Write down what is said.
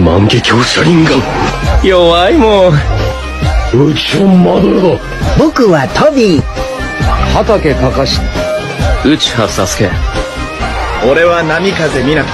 万華鏡車輪ガン。弱いもん。うちはマドラだ僕はトビー。畑かかし内葉サスケ。俺は波風湊